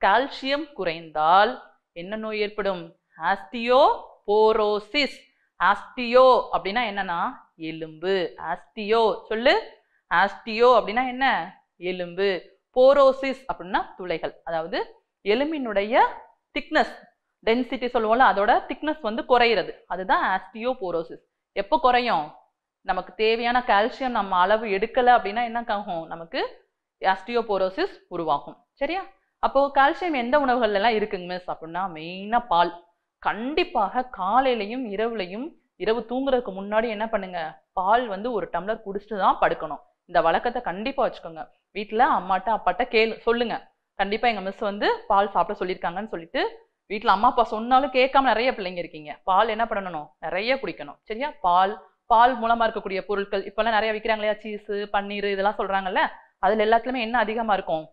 கால்சியம் குறைந்தால் என்ன நோய் ஏற்படும்? ஆஸ்தியோ போரோசிஸ் ஆஸ்டியோ அப்படின்னா என்னன்னா எலும்பு. ஆஸ்டியோ சொல்லு. ஆஸ்டியோ அப்படின்னா என்ன? எலும்பு. போரோசிஸ் அப்படின்னா துளைகள். அதாவது எலும்பினுடைய திக்னஸ். டென்சிட்டி சொல்லுவோம்ல அதோட திக்னஸ் வந்து குறையிறது. அதுதான் ஆஸ்டியோபோரோசிஸ். எப்போ குறையும்? நமக்கு தேவையான கால்சியம் நம்ம அளவு எடுக்கலை அப்படின்னா என்ன ஆகும்? நமக்கு ஆஸ்டியோபோரோசிஸ் உருவாகும். சரியா? அப்போ கால்சியம் எந்த உணவுகள்ல எல்லாம் இருக்குங்க மிஸ் அப்படின்னா மெயினாக பால். கண்டிப்பாக காலையிலையும் இரவுலையும் இரவு தூங்குறதுக்கு முன்னாடி என்ன பண்ணுங்க? பால் வந்து ஒரு டம்ளர் குடிச்சிட்டு தான் படுக்கணும். இந்த வழக்கத்தை கண்டிப்பா வச்சுக்கோங்க. வீட்டில் அம்மாட்ட அப்பாட்ட கேளு சொல்லுங்க. கண்டிப்பா எங்க மிஸ் வந்து பால் சாப்பிட சொல்லியிருக்காங்கன்னு சொல்லிட்டு வீட்டில் அம்மா அப்பா சொன்னாலும் கேட்காம நிறைய பிள்ளைங்க இருக்கீங்க. பால் என்ன பண்ணணும்? நிறைய குடிக்கணும். சரியா? பால் பால் மூலமா இருக்கக்கூடிய பொருட்கள் இப்பெல்லாம் நிறைய விற்கிறாங்க இல்லையா பன்னீர் இதெல்லாம் சொல்றாங்கல்ல அதுல எல்லாத்துலயுமே என்ன அதிகமா இருக்கும்?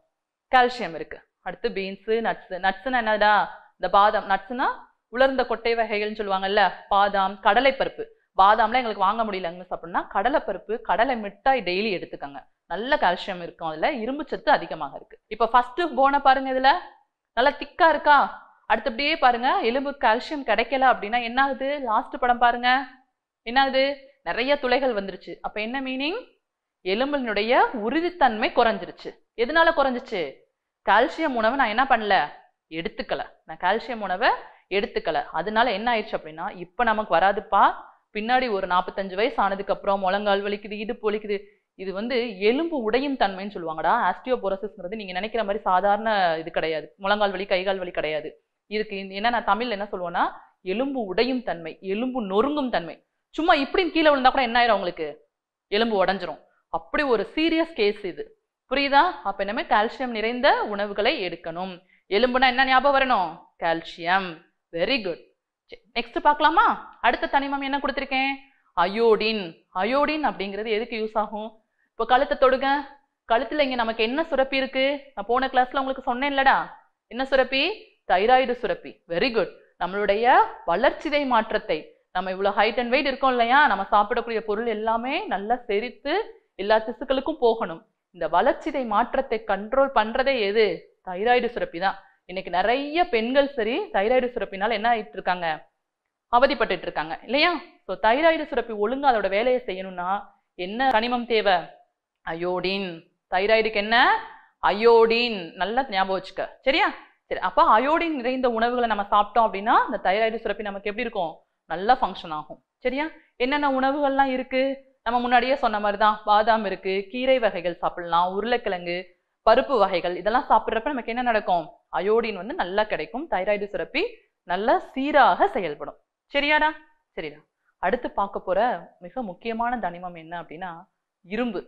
கால்சியம் இருக்கு. அடுத்து பீன்ஸு நட்ஸ் நட்ஸ்னா என்னடா இந்த பாதாம் நட்ஸ்னா உலர்ந்த கொட்டை வகைகள்னு சொல்லுவாங்கல்ல பாதாம் கடலைப்பருப்பு. பாதாம்லாம் எங்களுக்கு வாங்க முடியலங்க மிஸ் கடலைப்பருப்பு கடலை மிட்டாய் டெய்லி எடுத்துக்கோங்க. நல்ல கால்சியம் இருக்கும் அதுல இரும்பு சத்து அதிகமாக இருக்கு. இப்போ ஃபர்ஸ்ட் போனை பாருங்க இதுல. நல்லா திக்கா இருக்கா? அடுத்து அப்படியே பாருங்க எலும்பு கால்சியம் கிடைக்கல அப்படின்னா என்ன ஆகுது? லாஸ்ட் படம் பாருங்க. என்ன ஆகுது? நிறைய துளைகள் வந்துருச்சு. அப்ப என்ன மீனிங் எலும்பினுடைய உறுதித்தன்மை குறைஞ்சிருச்சு. எதனால குறைஞ்சிச்சு? கால்சியம் உணவை நான் என்ன பண்ணல? எடுத்துக்கல. நான் கால்சியம் உணவை எடுத்துக்கல. அதனால என்ன ஆயிடுச்சு அப்படின்னா இப்ப நமக்கு வராதுப்பா. பின்னாடி ஒரு நாற்பத்தஞ்சு வயசு ஆனதுக்கு அப்புறம் முழங்கால் வலிக்குது இடுப்பு வலிக்குது. இது வந்து எலும்பு உடையும் தன்மைன்னு சொல்லுவாங்கடா. ஆஸ்டியோபோரோசிஸ்ங்கிறது நீங்க நினைக்கிற மாதிரி சாதாரண இது கிடையாது. முழங்கால் வலி கைகால் வலி கிடையாது. இதுக்கு என்ன நான் தமிழ்ல என்ன சொல்லுவேன்னா எலும்பு உடையும் தன்மை எலும்பு நொறுங்கும் தன்மை. சும்மா இப்படி கீழே விழுந்தா கூட என்ன ஆயிரும் உங்களுக்கு எலும்பு உடஞ்சிரும். அப்படி ஒரு சீரியஸ் கேஸ் இது. புரியுதா? அப்ப என்னமே கால்சியம் நிறைந்த உணவுகளை எடுக்கணும். எலும்புனா என்ன ஞாபகம் வரணும்? கால்சியம் வெரி குட் நெக்ஸ்ட் பார்க்கலாமா? அடுத்த தனிமம் என்ன கொடுத்துருக்கேன்? அயோடின் அயோடின் அப்படிங்கிறது எதுக்கு யூஸ் ஆகும்? இப்போ கழுத்தை தொடுங்க. கழுத்தில் இங்கே நமக்கு என்ன சுரப்பி இருக்கு? நான் போன கிளாஸ்ல உங்களுக்கு சொன்னேன் இல்லடா என்ன சுரப்பி? தைராய்டு சுரப்பி. வெரி குட் நம்மளுடைய வளர்ச்சிதை மாற்றத்தை. நம்ம இவ்வளோ ஹைட் அண்ட் வெயிட் இருக்கோம் இல்லையா? நம்ம சாப்பிடக்கூடிய பொருள் எல்லாமே நல்லா செரித்து எல்லா திசுக்களுக்கும் போகணும். இந்த வளர்ச்சிதை மாற்றத்தை கண்ட்ரோல் பண்றதே எது? தைராய்டு சுரப்பி தான் இன்னைக்கு நிறைய பெண்கள் சரி தைராய்டு சுரப்பினால என்ன ஆயிட்டு இருக்காங்க அவதிப்பட்டு இருக்காங்க இல்லையா? ஸோ தைராய்டு சுரப்பி ஒழுங்கா அதோட வேலையை செய்யணும்னா என்ன கனிமம் தேவை? அயோடின். தைராய்டுக்கு என்ன? அயோடின். நல்லா ஞாபகம் வச்சுக்க. சரியா? சரி அப்போ அயோடின் நிறைந்த உணவுகளை நம்ம சாப்பிட்டோம் அப்படின்னா இந்த தைராய்டு சுரப்பி நமக்கு எப்படி இருக்கும்? நல்லா ஃபங்க்ஷன் ஆகும். சரியா? என்னென்ன உணவுகள்லாம் இருக்கு? நம்ம முன்னாடியே சொன்ன மாதிரி தான் பாதாம் இருக்கு கீரை வகைகள் சாப்பிடலாம் உருளைக்கிழங்கு பருப்பு வகைகள் இதெல்லாம் சாப்பிட்றப்ப நமக்கு என்ன நடக்கும்? அயோடின் வந்து நல்லா கிடைக்கும் தைராய்டு சுரப்பி நல்லா சீராக செயல்படும். சரியாடா? சரிடா. அடுத்து பார்க்க போற மிக முக்கியமான தனிமம் என்ன அப்படின்னா இரும்பு.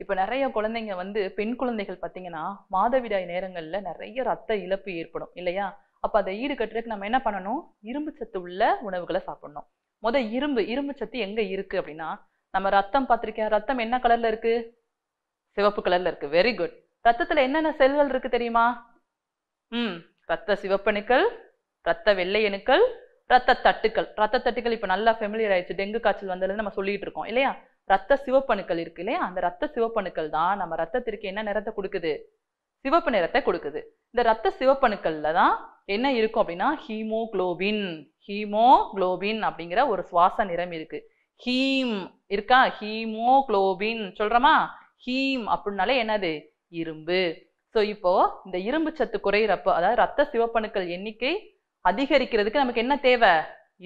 இப்ப நிறைய குழந்தைங்க வந்து பெண் குழந்தைகள் பார்த்தீங்கன்னா மாதவிடாய் நேரங்கள்ல நிறைய ரத்த இழப்பு ஏற்படும் இல்லையா? அப்ப அதை ஈடுகட்டுறதுக்கு நம்ம என்ன பண்ணணும்? இரும்பு சத்து உள்ள உணவுகளை சாப்பிடணும். முத இரும்பு இரும்பு சத்து எங்க இருக்கு அப்படின்னா நம்ம ரத்தம் பார்த்திருக்கேன். ரத்தம் என்ன கலர்ல இருக்கு? சிவப்பு கலர்ல இருக்கு. வெரி குட் ரத்தத்துல என்னென்ன செல்கள் இருக்கு தெரியுமா? ம் ரத்த சிவப்பணுக்கள் ரத்த வெள்ளை அணுக்கள் ரத்த தட்டுக்கள். ரத்த தட்டுக்கள் இப்போ நல்லா ஃபெமிலியர் ஆயிடுச்சு. டெங்கு காய்ச்சல் வந்ததுலேருந்து நம்ம சொல்லிட்டு இருக்கோம் இல்லையா? ரத்த சிவப்பணுக்கள் இருக்கு இல்லையா? அந்த ரத்த சிவப்பணுக்கள் தான் நம்ம ரத்தத்திற்கு என்ன நிறத்தை கொடுக்குது? சிவப்பு நிறத்தை கொடுக்குது. இந்த ரத்த சிவப்பணுக்கள்ல தான் என்ன இருக்கும் அப்படின்னா ஹீமோகுளோபின் ஹீமோகுளோபின் அப்படிங்கிற ஒரு சுவாச நிறம் இருக்கு. ஹீம் இருக்கா? ஹீமோகுளோபின் சொல்றோமா? ஹீம் அப்படின்னாலே என்னது? இரும்பு. ஸோ இப்போ இந்த இரும்பு சத்து குறையிறப்போ அதாவது ரத்த சிவப்பணுக்கள் எண்ணிக்கை அதிகரிக்கிறதுக்கு நமக்கு என்ன தேவை?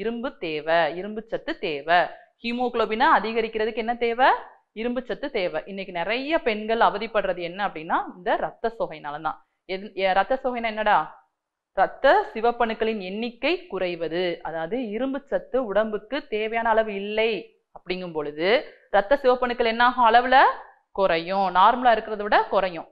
இரும்பு தேவை இரும்பு சத்து தேவை. ஹீமோக்ளோபினா அதிகரிக்கிறதுக்கு என்ன தேவை? இரும்பு சத்து தேவை. இன்னைக்கு நிறைய பெண்கள் அவதிப்படுறது என்ன அப்படின்னா இந்த ரத்த சோகைனால தான் எது ரத்த சோகைனா என்னடா? ரத்த சிவப்பணுக்களின் எண்ணிக்கை குறைவது. அதாவது இரும்பு சத்து உடம்புக்கு தேவையான அளவு இல்லை. அப்படிங்கும் பொழுது ரத்த சிவப்பணுக்கள் என்ன ஆகும் அளவுல குறையும். நார்மலா இருக்கிறத விட குறையும்.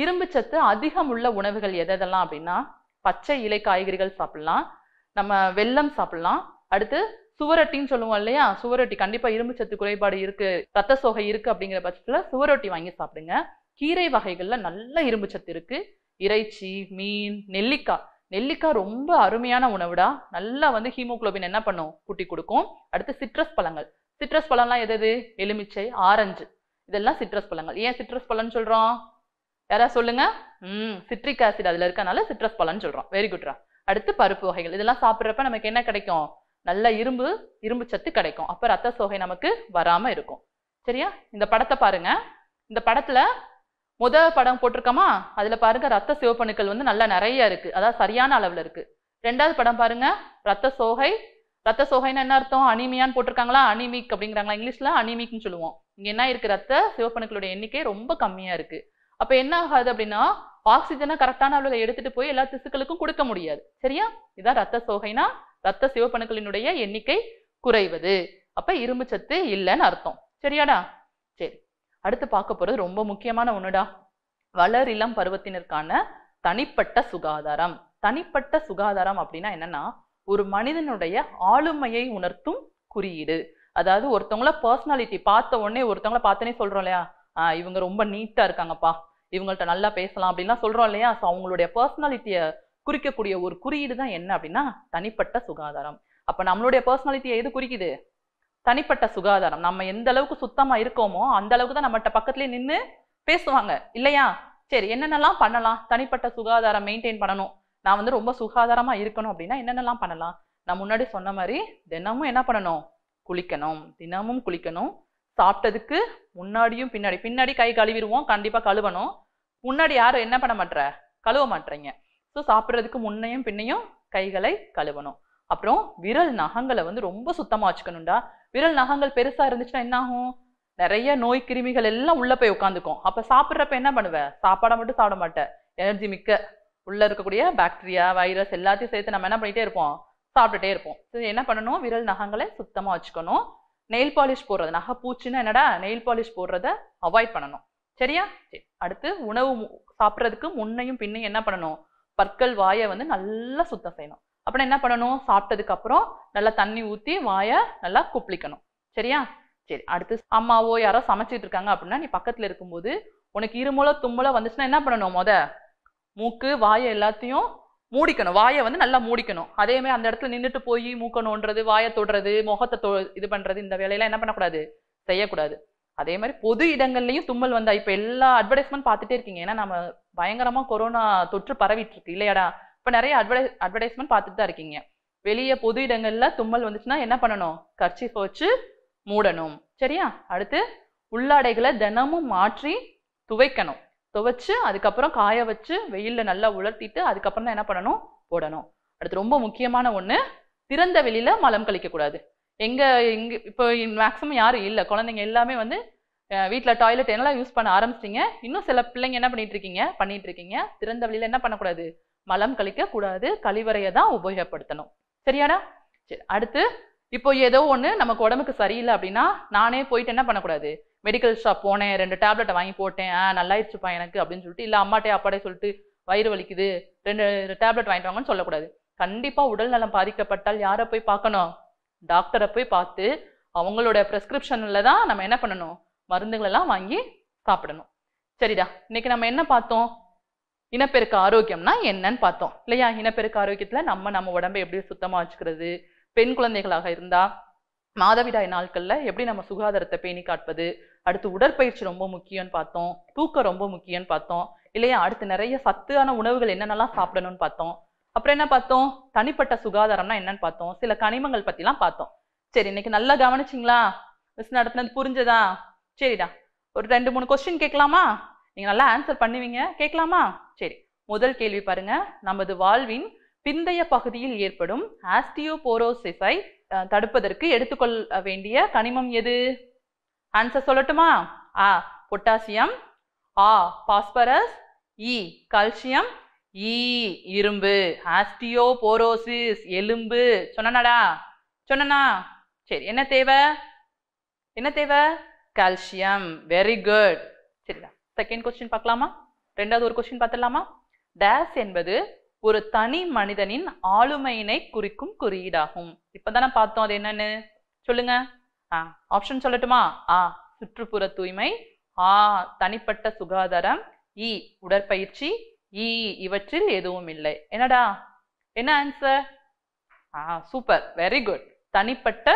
இரும்பு சத்து அதிகம் உள்ள உணவுகள் எதெல்லாம் அப்படின்னா பச்சை இலை காய்கறிகள் சாப்பிடலாம். நம்ம வெல்லம் சாப்பிடலாம். அடுத்து சுவரொட்டின்னு சொல்லுவோம் இல்லையா? சுவரொட்டி கண்டிப்பா இரும்பு சத்து குறைபாடு இருக்கு ரத்த சோகை இருக்கு அப்படிங்கிற பட்சத்துல சுவரொட்டி வாங்கி சாப்பிடுங்க. கீரை வகைகள்ல நல்ல இரும்பு சத்து இருக்கு. இறைச்சி மீன் நெல்லிக்காய். நெல்லிக்காய் ரொம்ப அருமையான உணவுடா. நல்லா வந்து ஹீமோகுளோபின் என்ன பண்ணும்? கூட்டி கொடுக்கும். அடுத்து சிட்ரஸ் பழங்கள். சிட்ரஸ் பழம்லாம் எது எது? எலுமிச்சை ஆரஞ்சு. இதெல்லாம் சிட்ரஸ் பழங்கள். ஏன் சிட்ரஸ் பழம்னு சொல்றோம்? யாரா சொல்லுங்க? ம் சிட்ரிக் ஆசிட் அதில் இருக்கனால சிட்ரஸ் பழம்னு சொல்கிறோம் வெரி குட்ரா அடுத்து பருப்பு வகைகள். இதெல்லாம் சாப்பிட்றப்ப நமக்கு என்ன கிடைக்கும்? நல்ல இரும்பு இரும்பு சத்து கிடைக்கும். அப்போ ரத்த சோகை நமக்கு வராமல் இருக்கும். சரியா? இந்த படத்தை பாருங்க. இந்த படத்தில் முத படம் போட்டிருக்கோமா? அதில் பாருங்க ரத்த சிவப்பணுக்கள் வந்து நல்லா நிறைய இருக்கு. அதாவது சரியான அளவில் இருக்கு. ரெண்டாவது படம் பாருங்க. ரத்த சோகை. ரத்த சோகைன்னு என்ன அர்த்தம்? அனிமியான்னு போட்டிருக்காங்களா? அனிமிக் அப்படிங்கிறாங்களா? இங்கிலீஷில் அனிமிக்னு சொல்லுவோம். இங்கே என்ன இருக்கு? ரத்த சிவப்பணுக்களுடைய எண்ணிக்கை ரொம்ப கம்மியாக இருக்குது அப்ப என்ன ஆகாது அப்படின்னா ஆக்சிஜனை கரெக்டான அளவில் எடுத்துட்டு போய் எல்லா திசுக்களுக்கும் கொடுக்க முடியாது. சரியா? இதான் ரத்த சோகைனா ரத்த சிவப்பணுக்களினுடைய எண்ணிக்கை குறைவது. அப்ப இரும்பு சத்து இல்லைன்னு அர்த்தம். சரியாடா? சரி. அடுத்து பார்க்க போறது ரொம்ப முக்கியமான ஒண்ணுடா. வளர் இளம் பருவத்தினருக்கான தனிப்பட்ட சுகாதாரம். தனிப்பட்ட சுகாதாரம் அப்படின்னா என்னன்னா ஒரு மனிதனுடைய ஆளுமையை உணர்த்தும் குறியீடு. அதாவது ஒருத்தவங்கள பர்சனாலிட்டி பார்த்த உடனே ஒருத்தவங்கள பார்த்தனே சொல்றோம் இல்லையா? ஆஹ் இவங்க ரொம்ப நீட்டா இருக்காங்கப்பா. இவங்கள்ட்ட நல்லா பேசலாம் அப்படின்லாம் சொல்றோம் இல்லையா? ஸோ அவங்களுடைய பர்சனாலிட்டியை குறிக்கக்கூடிய ஒரு குறியீடு தான் என்ன அப்படின்னா தனிப்பட்ட சுகாதாரம். அப்போ நம்மளுடைய பர்சனாலிட்டியை எது குறிக்குது? தனிப்பட்ட சுகாதாரம். நம்ம எந்த அளவுக்கு சுத்தமா இருக்கோமோ அந்த அளவுக்கு தான் நம்மகிட்ட பக்கத்துலேயே நின்று பேசுவாங்க. இல்லையா? சரி என்னென்னலாம் பண்ணலாம்? தனிப்பட்ட சுகாதாரம் மெயின்டைன் பண்ணணும். நான் வந்து ரொம்ப சுகாதாரமா இருக்கணும் அப்படின்னா என்னென்னலாம் பண்ணலாம்? நான் முன்னாடி சொன்ன மாதிரி தினமும் என்ன பண்ணணும்? குளிக்கணும். தினமும் குளிக்கணும். சாப்பிட்டதுக்கு முன்னாடியும் பின்னாடி பின்னாடி கை கழுவிடுவோம் கண்டிப்பாக கழுவணும். முன்னாடி யாரும் என்ன பண்ண மாட்ற? கழுவ மாட்றீங்க. ஸோ சாப்பிட்றதுக்கு முன்னையும் பின்னையும் கைகளை கழுவணும். அப்புறம் விரல் நகங்களை வந்து ரொம்ப சுத்தமாக வச்சுக்கணும்டா. விரல் நகங்கள் பெருசாக இருந்துச்சுன்னா என்ன ஆகும் நிறைய நோய் கிருமிகள் எல்லாம் உள்ளே போய் உட்காந்துக்கும் அப்போ சாப்பிட்றப்ப என்ன பண்ணுவேன் சாப்பாடை மட்டும் சாப்பிட மாட்டேன் எனர்ஜி மிக்க. உள்ளே இருக்கக்கூடிய பாக்டீரியா வைரஸ் எல்லாத்தையும் சேர்த்து நம்ம என்ன பண்ணிகிட்டே இருப்போம்? சாப்பிட்டுட்டே இருப்போம். ஸோ என்ன பண்ணணும்? விரல் நகங்களை சுத்தமாக வச்சுக்கணும். நெயில் பாலிஷ் போடுறது. நகை பூச்சின்னா என்னடா? நெயில் பாலிஷ் போடுறத அவாய்ட் பண்ணணும். சரியா? சரி. அடுத்து உணவு மு- சாப்பிட்றதுக்கு முன்னையும் பின்னையும் என்ன பண்ணணும்? பற்கள் வாயை வந்து நல்லா சுத்தம் செய்யணும். அப்புறம் என்ன பண்ணணும்? சாப்பிட்டதுக்கு அப்புறம் நல்லா தண்ணி ஊற்றி வாயை நல்லா குப்பிளிக்கணும் சரியா? சரி. அடுத்து அம்மாவோ யாரோ சமைச்சிட்டு இருக்காங்க அப்படின்னா நீ பக்கத்தில் இருக்கும்போது உனக்கு இருமுலை தும்முலை வந்துச்சுன்னா என்ன பண்ணணும் முத? மூக்கு வாயை எல்லாத்தையும் மூடிக்கணும். வாயை வந்து நல்லா மூடிக்கணும். அதேமாதிரி அந்த இடத்துல நின்றுட்டு போய் மூக்க நோண்டுறது வாயை தொடுறது முகத்தை தொ இது பண்ணுறது இந்த வேலையெல்லாம் என்ன பண்ணக்கூடாது? செய்யக்கூடாது. அதே மாதிரி பொது இடங்கள்லையும் தும்மல் வந்தா இப்போ எல்லா அட்வர்டைஸ்மெண்ட் பார்த்துட்டே இருக்கீங்க. ஏன்னா நம்ம பயங்கரமாக கொரோனா தொற்று பரவிட்டு இருக்கு. இல்லையாடா? இப்போ நிறைய அட்வர்டை அட்வர்டைஸ்மெண்ட் பார்த்துட்டு தான் இருக்கீங்க. வெளியே பொது இடங்களில் தும்மல் வந்துச்சுன்னா என்ன பண்ணணும்? கர்ச்சீஃப் வச்சு மூடணும். சரியா? அடுத்து உள்ளாடைகளை தினமும் மாற்றி துவைக்கணும். துவைச்சு அதுக்கப்புறம் காய வச்சு வெயிலில் நல்லா உலர்த்திட்டு அதுக்கப்புறம் தான் என்ன பண்ணணும்? போடணும். அடுத்து ரொம்ப முக்கியமான ஒன்று திறந்த வெளியில் மலம் கழிக்க கூடாது. எங்க இப்போ மேக்ஸிமம் யாரும் இல்லை. குழந்தைங்க எல்லாமே வந்து வீட்டில் டாய்லெட் என்னெல்லாம் யூஸ் பண்ண ஆரம்பிச்சிட்டிங்க இன்னும் சில பிள்ளைங்க என்ன பண்ணிட்டு இருக்கீங்க? பண்ணிட்டு இருக்கீங்க. திறந்த வெளியில் என்ன பண்ணக்கூடாது மலம் கழிக்க கூடாது. கழிவறையை தான் உபயோகப்படுத்தணும். சரியாடா? சரி அடுத்து இப்போ ஏதோ ஒன்று நமக்கு உடம்புக்கு சரியில்லை அப்படின்னா நானே போயிட்டு என்ன பண்ணக்கூடாது? மெடிக்கல் ஷாப் போனேன் ரெண்டு டேப்லெட்டை வாங்கி போட்டேன். ஆ நல்லாயிருச்சுப்பா எனக்கு அப்படின்னு சொல்லிட்டு இல்லை அம்மாட்டே அப்பாட்டே சொல்லிட்டு வயிறு வலிக்குது ரெண்டு டேப்லெட் வாங்கிட்டு வாங்கன்னு சொல்லக்கூடாது. கண்டிப்பாக உடல் நலம் பாதிக்கப்பட்டால் யாரை போய் பார்க்கணும்? டாக்டரை போய் பார்த்து அவங்களோட ப்ரெஸ்கிரிப்ஷனில் தான் நம்ம என்ன பண்ணணும்? மருந்துகளெல்லாம் வாங்கி சாப்பிடணும். சரிடா இன்னைக்கு நம்ம என்ன பார்த்தோம்? இனப்பெருக்க ஆரோக்கியம்னா என்னன்னு பார்த்தோம். இல்லையா? இனப்பெருக்க ஆரோக்கியத்தில் நம்ம நம்ம உடம்பை எப்படி சுத்தமாக வச்சுக்கிறது? பெண் குழந்தைகளாக இருந்தால் மாதவிடாய் நாட்களில் எப்படி நம்ம சுகாதாரத்தை பேணி காட்பது அடுத்து உடற்பயிற்சி ரொம்ப முக்கியம்னு பார்த்தோம். தூக்கம் ரொம்ப முக்கியம்னு பார்த்தோம். இல்லையா? அடுத்து நிறைய சத்தான உணவுகள் என்னென்னலாம் சாப்பிடணும்னு பார்த்தோம். அப்புறம் என்ன பார்த்தோம்? தனிப்பட்ட சுகாதாரம்னா என்னன்னு பார்த்தோம். சில கனிமங்கள் பற்றிலாம் பார்த்தோம். சரி இன்னைக்கு நல்லா கவனிச்சிங்களா? மிஸ் நடத்தினது புரிஞ்சதா? சரிடா. ஒரு ரெண்டு மூணு கொஸ்டின் கேட்கலாமா? நீங்கள் நல்லா ஆன்சர் பண்ணுவீங்க. கேட்கலாமா? சரி. முதல் கேள்வி பாருங்க. நமது வாழ்வின் பிந்தைய பகுதியில் ஏற்படும் ஆஸ்டியோபோரோசிஸை தடுப்பதற்கு எடுத்துக்கொள்ள வேண்டிய கனிமம் எது? ஆன்சர் சொல்லட்டுமா? ஆ பொட்டாசியம் ஆ பாஸ்பரஸ் இ கால்சியம் இ இரும்பு ஆஸ்டியோபோரோசிஸ் எலும்பு. சொன்னனடா? சொன்னனா? சரி என்ன தேவை? என்ன தேவை? கால்சியம் வெரி குட் சரிடா. செகண்ட் கொஸ்டின் பார்க்கலாமா? ரெண்டாவது ஒரு கொஸ்டின் பார்த்துடலாமா? டேஸ் என்பது ஒரு தனி மனிதனின் ஆளுமையினை குறிக்கும் குறியீடாகும். இப்பதானே பார்த்தோம் அது என்னன்னு? சொல்லுங்க. ஆப்ஷன் சொல்லட்டுமா? ஆ சுற்றுப்புற தூய்மை ஆ தனிப்பட்ட சுகாதாரம் இ உடற்பயிற்சி இ இவற்றில் எதுவும் இல்லை. என்னடா? என்ன ஆன்சர் ஆ சூப்பர் வெரி குட் தனிப்பட்ட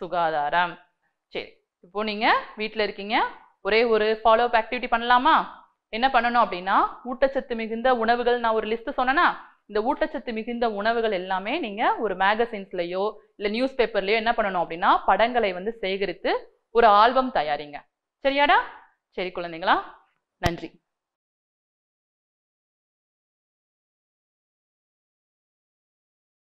சுகாதாரம். சரி இப்போ நீங்க வீட்டில் இருக்கீங்க ஒரே ஒரு ஃபாலோ அப் ஆக்டிவிட்டி பண்ணலாமா? என்ன பண்ணணும் அப்படின்னா ஊட்டச்சத்து மிகுந்த உணவுகள் நான் ஒரு லிஸ்ட் சொன்னேன்னா இந்த ஊட்டச்சத்து மிகுந்த உணவுகள் எல்லாமே நீங்க ஒரு மேகசின்ஸ்லயோ இல்ல நியூஸ் பேப்பர்லயோ என்ன பண்ணணும் அப்படின்னா படங்களை வந்து சேகரித்து ஒரு ஆல்பம் தயாரிங்க. சரியாடா? சரி குழந்தைங்களா? நன்றி.